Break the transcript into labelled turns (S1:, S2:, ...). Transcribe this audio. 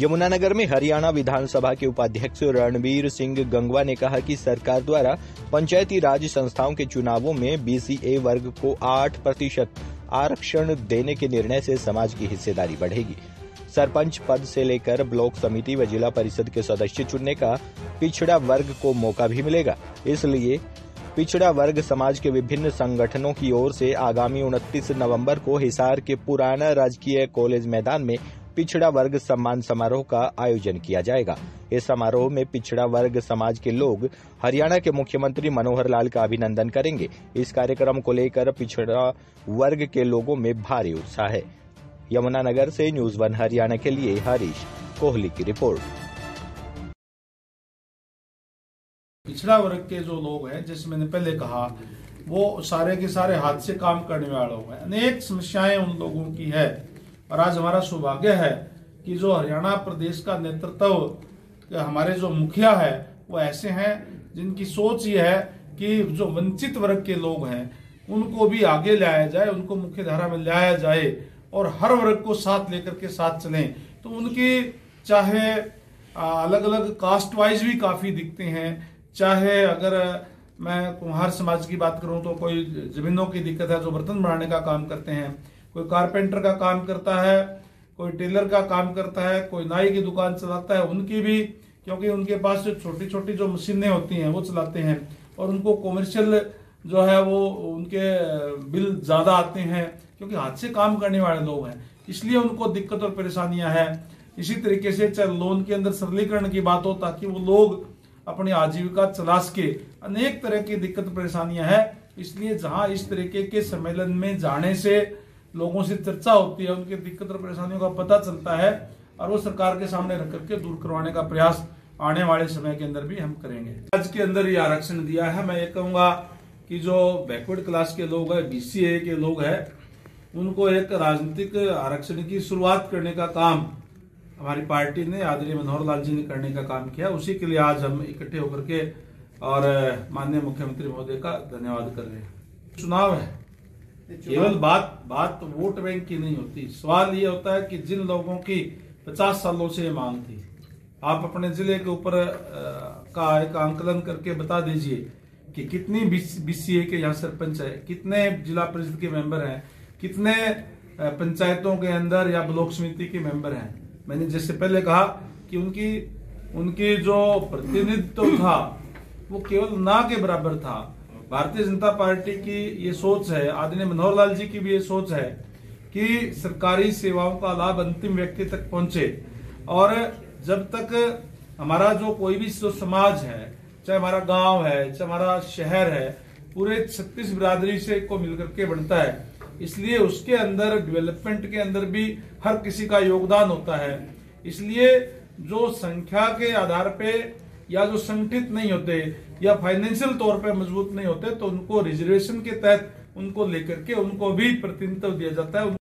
S1: यमुनानगर में हरियाणा विधानसभा के उपाध्यक्ष रणबीर सिंह गंगवा ने कहा कि सरकार द्वारा पंचायती राज संस्थाओं के चुनावों में बीसीए वर्ग को 8 प्रतिशत आरक्षण देने के निर्णय से समाज की हिस्सेदारी बढ़ेगी। सरपंच पद से लेकर ब्लॉक समिति व जिला परिषद के सदस्य चुनने का पिछड़ा वर्ग को मौका भी मिलेगा। इसलिए पिछड़ा वर्ग समाज के विभिन्न संगठनों की ओर से आगामी 29 नवंबर को हिसार के पुराना राजकीय कॉलेज मैदान में पिछड़ा वर्ग सम्मान समारोह का आयोजन किया जाएगा। इस समारोह में पिछड़ा वर्ग समाज के लोग हरियाणा के मुख्यमंत्री मनोहर लाल का अभिनंदन करेंगे। इस कार्यक्रम को लेकर पिछड़ा वर्ग के लोगों में भारी उत्साह है। यमुनानगर से न्यूज़ वन हरियाणा के लिए हरीश कोहली की रिपोर्ट।
S2: पिछड़ा वर्ग के जो लोग हैं, जैसे मैंने पहले कहा, वो सारे के सारे हाथ से काम करने वाले लोग हैं। अनेक समस्याएँ उन लोगों की है। और आज हमारा सौभाग्य है कि जो हरियाणा प्रदेश का नेतृत्व हमारे जो मुखिया है, वो ऐसे हैं जिनकी सोच ये है कि जो वंचित वर्ग के लोग हैं, उनको भी आगे लाया जाए, उनको मुख्य धारा में लाया जाए और हर वर्ग को साथ लेकर के साथ चलें। तो उनकी चाहे अलग अलग कास्ट वाइज भी काफ़ी दिखते हैं। चाहे अगर मैं कुम्हार समाज की बात करूँ तो कोई जमीनों की दिक्कत है, जो बर्तन बनाने का काम करते हैं कोई कारपेंटर का काम करता है, कोई टेलर का काम करता है, कोई नाई की दुकान चलाता है, उनकी भी, क्योंकि उनके पास जो छोटी छोटी जो मशीनें होती हैं, वो चलाते हैं। और उनको कॉमर्शियल जो है वो, उनके बिल ज़्यादा आते हैं, क्योंकि हाथ से काम करने वाले लोग हैं। इसलिए उनको दिक्कत और परेशानियाँ हैं। इसी तरीके से चाहे लोन के अंदर सरलीकरण की बात हो, ताकि वो लोग अपनी आजीविका चला सके। अनेक तरह की दिक्कत परेशानियाँ हैं। इसलिए जहाँ इस तरीके के सम्मेलन में जाने से लोगों से चर्चा होती है, उनकी दिक्कत और परेशानियों का पता चलता है और वो सरकार के सामने रख करके दूर करवाने का प्रयास आने वाले समय के अंदर भी हम करेंगे। आज के अंदर ये आरक्षण दिया है। मैं ये कहूँगा कि जो बैकवर्ड क्लास के लोग हैं बीसीए के लोग है, उनको एक राजनीतिक आरक्षण की शुरुआत करने का काम हमारी पार्टी ने, आदरणीय मनोहर लाल जी ने करने का काम किया। उसी के लिए आज हम इकट्ठे होकर के और माननीय मुख्यमंत्री महोदय का धन्यवाद कर रहे हैं। चुनाव है। केवल बात बात वोट बैंक की नहीं होती। सवाल ये होता है कि जिन लोगों की पचास सालों से मांग थी, आप अपने ज़िले के ऊपर का एक आंकलन करके बता दीजिए कि कितनी बीसीए के यहाँ सरपंच है, कितने जिला परिषद के मेंबर हैं, कितने पंचायतों के अंदर या ब्लॉक समिति के मेंबर हैं। मैंने जैसे पहले कहा कि उनकी उनकी जो प्रतिनिधित्व था, वो केवल ना के बराबर था भारतीय जनता पार्टी की ये सोच है, आदरणीय मनोहर लाल जी की भी ये सोच है कि सरकारी सेवाओं का लाभ अंतिम व्यक्ति तक पहुँचे। और जब तक हमारा जो कोई भी जो समाज है, चाहे हमारा गाँव है, चाहे हमारा शहर है, पूरे छत्तीस बिरादरी से को मिलकर के बनता है। इसलिए उसके अंदर डेवलपमेंट के अंदर भी हर किसी का योगदान होता है। इसलिए जो संख्या के आधार पे या जो संगठित नहीं होते या फाइनेंशियल तौर पर मज़बूत नहीं होते तो उनको रिजर्वेशन के तहत उनको लेकर के उनको भी प्रतिनिधित्व दिया जाता है।